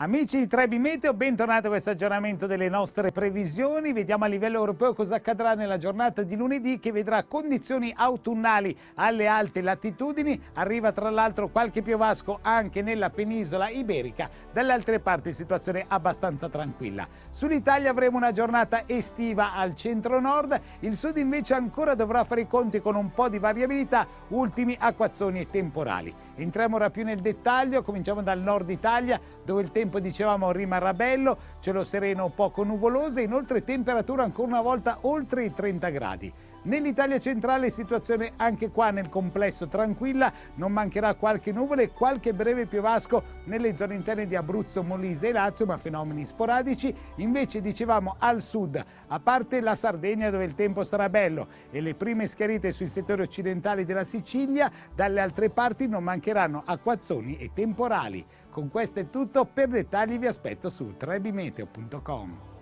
Amici di Trebi Meteo, bentornati a questo aggiornamento delle nostre previsioni. Vediamo a livello europeo cosa accadrà nella giornata di lunedì che vedrà condizioni autunnali alle alte latitudini. Arriva tra l'altro qualche piovasco anche nella penisola iberica. Dalle altre parti situazione abbastanza tranquilla. Sull'Italia avremo una giornata estiva al centro-nord. Il sud invece ancora dovrà fare i conti con un po' di variabilità, ultimi acquazzoni e temporali. Entriamo ora più nel dettaglio, cominciamo dal nord Italia dove il tempo tempo dicevamo rimarrà bello, cielo sereno poco nuvoloso e inoltre temperatura ancora una volta oltre i 30 gradi. Nell'Italia centrale situazione anche qua nel complesso tranquilla, non mancherà qualche nuvola e qualche breve piovasco nelle zone interne di Abruzzo, Molise e Lazio, ma fenomeni sporadici. Invece dicevamo al sud, a parte la Sardegna dove il tempo sarà bello e le prime schiarite sui settori occidentali della Sicilia, dalle altre parti non mancheranno acquazzoni e temporali. Con questo è tutto, per dettagli vi aspetto su trebimeteo.com.